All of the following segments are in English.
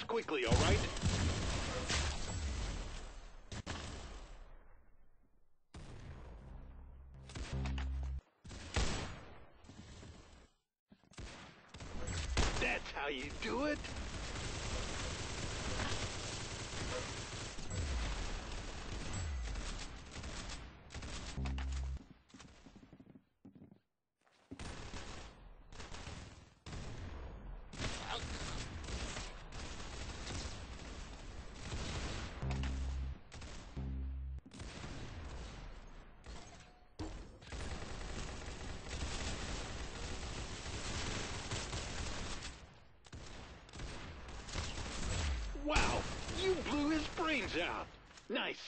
quickly, all right? That's how you do it. Wow, you blew his brains out. Nice.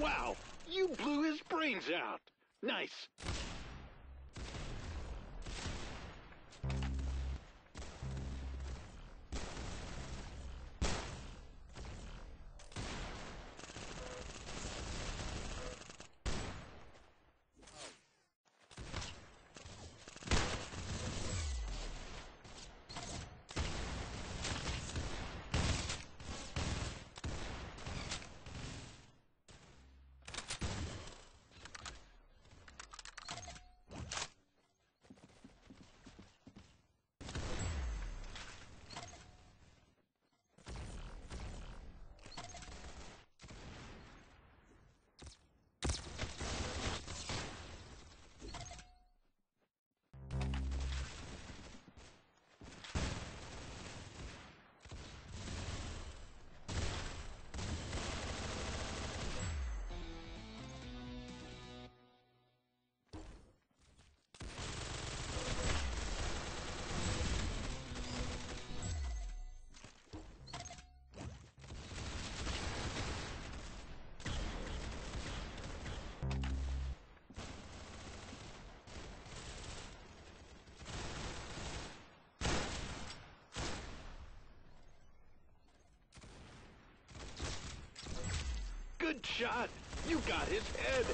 Wow, you blew his brains out. Nice. Shot. You got his head.